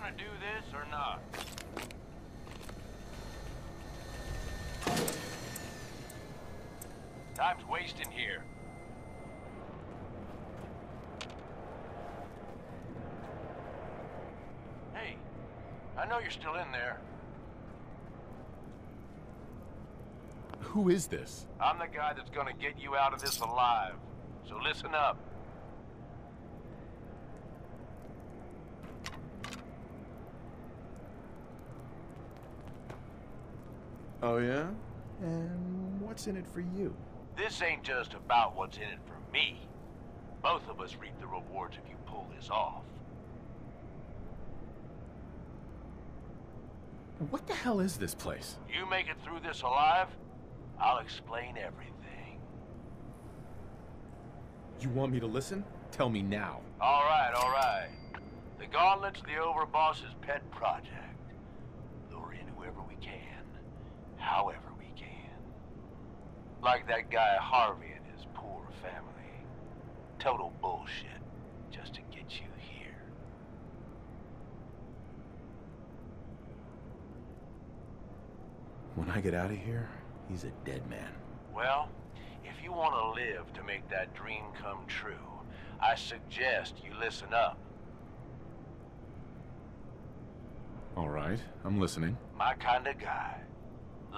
gonna do this or not? Time's wasting here. Hey, I know you're still in there. Who is this? I'm the guy that's gonna get you out of this alive. So listen up. Oh, yeah? And what's in it for you? This ain't just about what's in it for me. Both of us reap the rewards if you pull this off. What the hell is this place? You make it through this alive, I'll explain everything. You want me to listen? Tell me now. All right, all right. The Gauntlet's the Overboss's pet project. Lure in whoever we can, however we can. Like that guy Harvey and his poor family. Total bullshit, just to get you here. When I get out of here, he's a dead man. Well, if you want to live to make that dream come true, I suggest you listen up. All right, I'm listening. My kind of guy.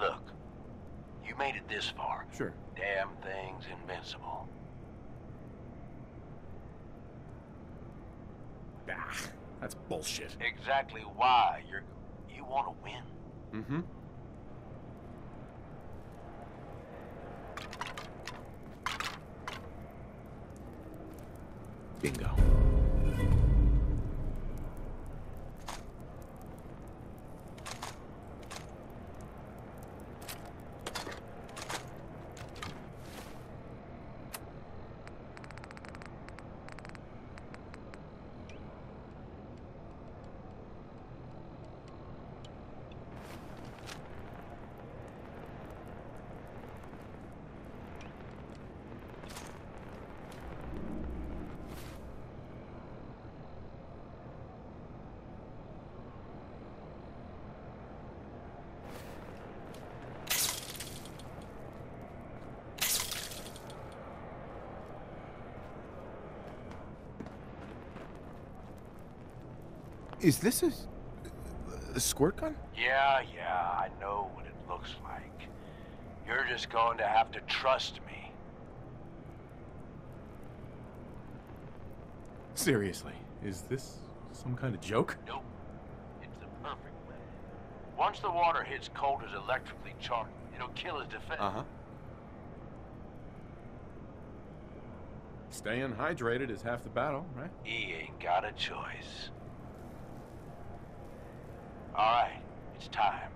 Look, you made it this far. Sure. Damn thing's invincible. Ah, that's bullshit. Exactly why you're... You want to win? Mm-hmm. Bingo. Is this a, a squirt gun? Yeah, yeah, I know what it looks like. You're just going to have to trust me. Seriously, is this some kind of joke? Nope. It's the perfect weapon. Once the water hits Colter's electrically charged, it'll kill his defense. Uh-huh. Staying hydrated is half the battle, right? He ain't got a choice. All right, it's time.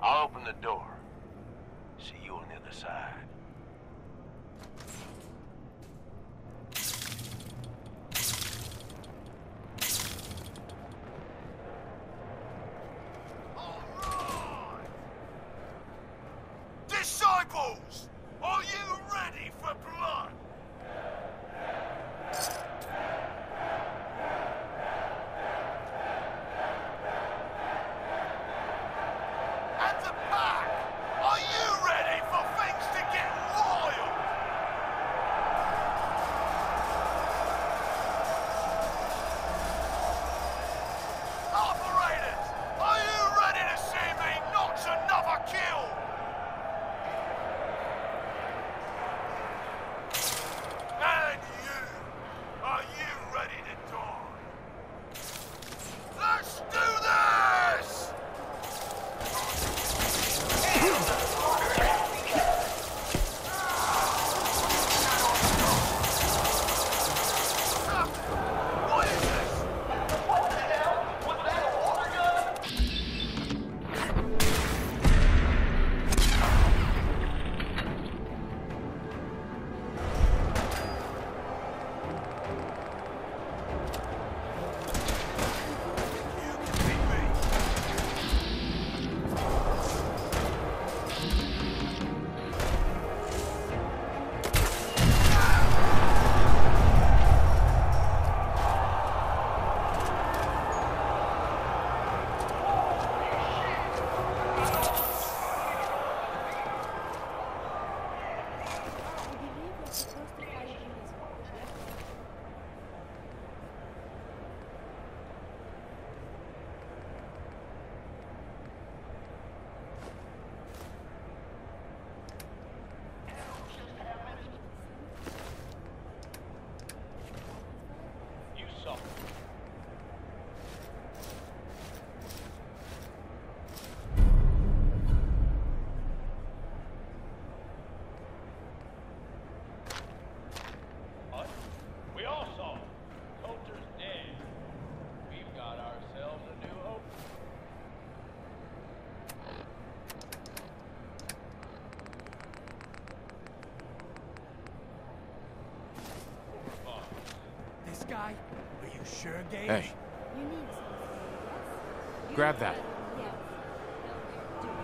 I'll open the door. See you on the other side. Gage? Hey, You need something, yes? You Grab that. something, Yes. Do it.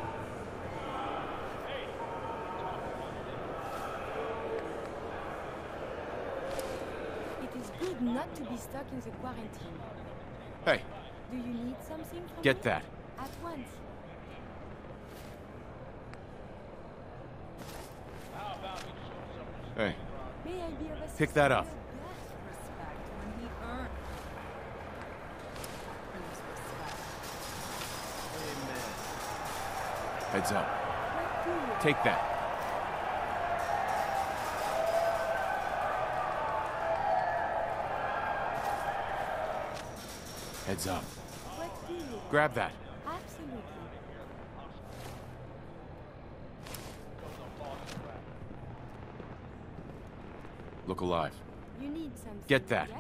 Is good not to be stuck in the quarantine. hey, Do you need something get me? that. At once. How about we show some Hey, May I be of? Pick that up. Yes, respect when he earned. Please respect. Heads up. What do you Take that. Heads up. What do you Grab that. Absolutely. Look alive. You need something. Get that. Yes?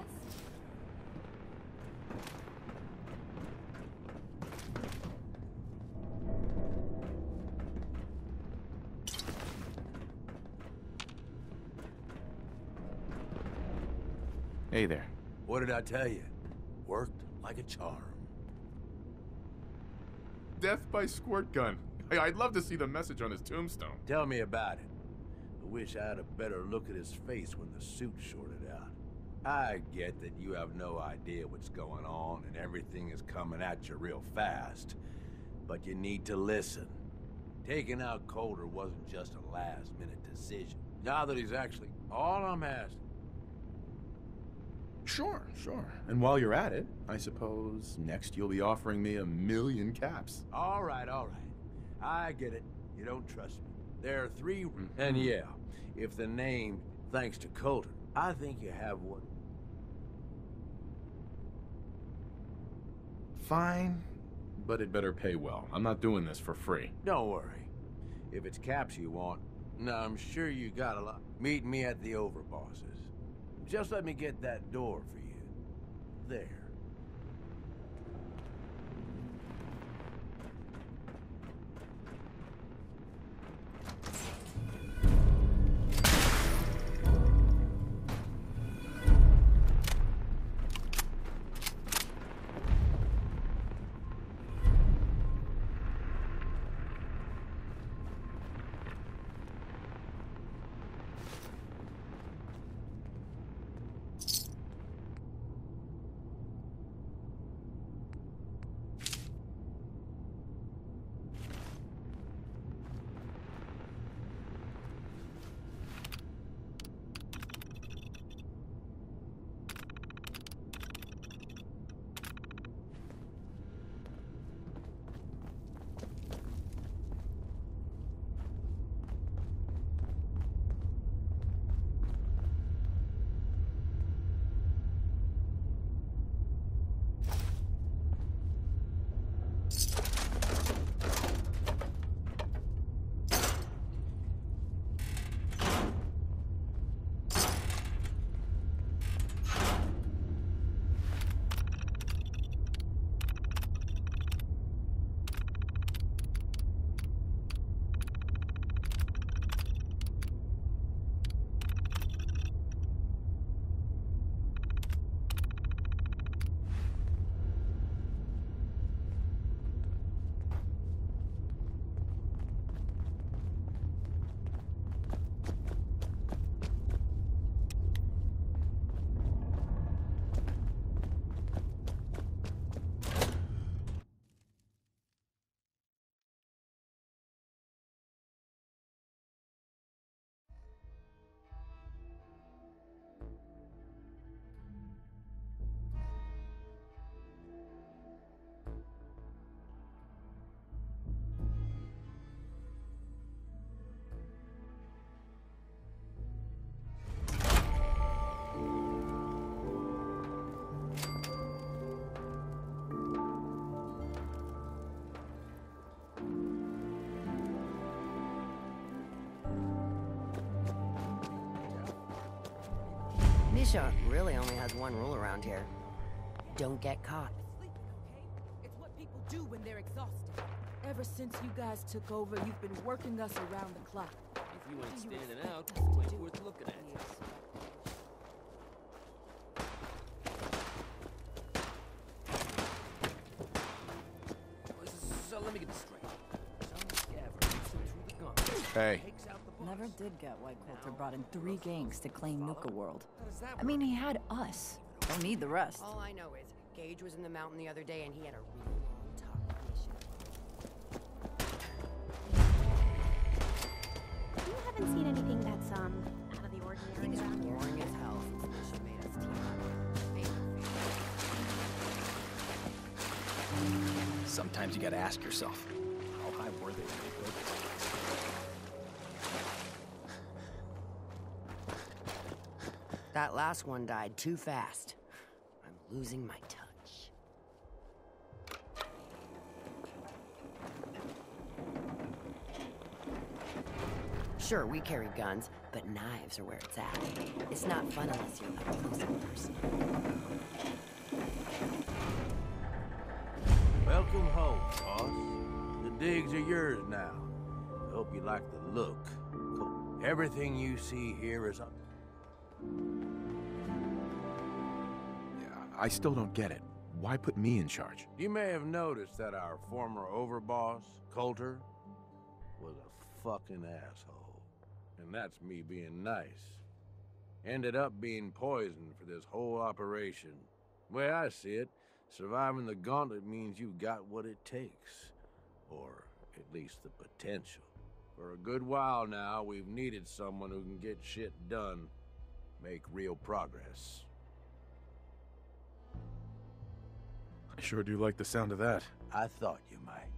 Hey there. What did I tell you? Worked like a charm. Death by squirt gun. I'd love to see the message on his tombstone. Tell me about it. I wish I had a better look at his face when the suit shorted out. I get that you have no idea what's going on and everything is coming at you real fast. But you need to listen. Taking out Colter wasn't just a last minute decision. Now that he's actually all I'm asking. Sure, sure. And while you're at it, I suppose next you'll be offering me a million caps. All right, all right. I get it. You don't trust me. There are 3 mm-hmm. And yeah, if the name, thanks to Colter, I think you have one. Fine, but it better pay well. I'm not doing this for free. Don't worry. If it's caps you want, now I'm sure you got a lot. Meet me at the overbosses. Just let me get that door for you. There. Nisha really only has one rule around here. Don't get caught. Sleeping, okay? It's what people do when they're exhausted. Ever since you guys took over, you've been working us around the clock. If you ain't Do you standing out, us it ain't worth looking at. the expectation? So let me get this straight. Some scavenger through the gauntlet, Hey. Takes out the boss. Never did get why Colter brought in three gangs to claim Nuka World. How does that I mean, he had us. Don't need the rest. All I know is Gage was in the mountain the other day and he had a really long talk with Nisha. You haven't seen anything that's, um, out of the ordinary Things are around here. boring as hell since Nisha made us team up. Ain't no fair. Sometimes you gotta ask yourself, how high were they when they built That last one died too fast. I'm losing my touch. Sure, we carry guns, but knives are where it's at. It's not fun unless you're up close and personal. Welcome home, boss. The digs are yours now. I Hope you like the look. Everything you see here is I still don't get it. Why put me in charge? You may have noticed that our former overboss, Colter, was a fucking asshole. And that's me being nice. Ended up being poisoned for this whole operation. Way I see it, surviving the gauntlet means you've got what it takes. Or at least the potential. For a good while now, we've needed someone who can get shit done, make real progress. Sure do you like the sound of that. I thought you might.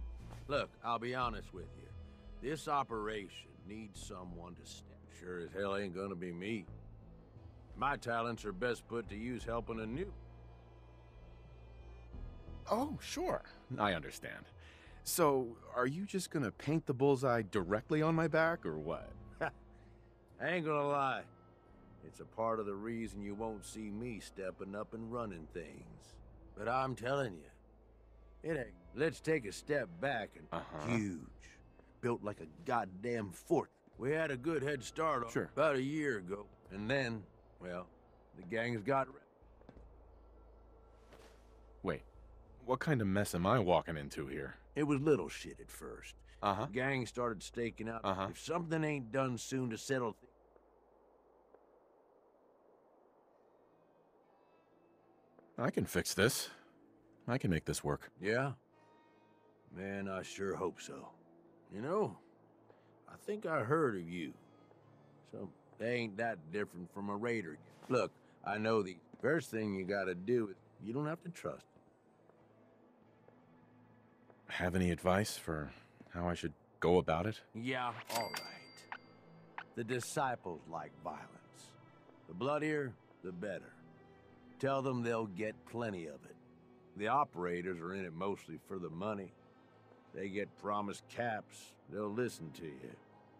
Look, I'll be honest with you. This operation needs someone to step. Sure as hell ain't gonna be me. My talents are best put to use helping a new. Oh, sure. I understand. So, are you just gonna paint the bullseye directly on my back, or what? I ain't gonna lie. It's a part of the reason you won't see me stepping up and running things. But I'm telling you, it ain't. Let's take a step back and Uh-huh. huge. Built like a goddamn fort. We had a good head start on Sure. about a year ago. And then, well, the gangs got Wait, what kind of mess am I walking into here? It was little shit at first. Uh huh. Gang started staking out. Uh-huh. If something ain't done soon to settle things. I can fix this. I can make this work. Yeah? Man, I sure hope so. You know, I think I heard of you. So, they ain't that different from a raider. Look, I know the first thing you gotta do is you don't have to trust. Have any advice for how I should go about it? Yeah, all right. The disciples like violence. The bloodier, the better. Tell them they'll get plenty of it. The operators are in it mostly for the money. They get promised caps, they'll listen to you.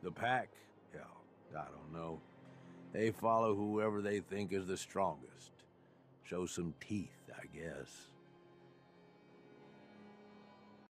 The pack, hell, I don't know. They follow whoever they think is the strongest. Show some teeth, I guess.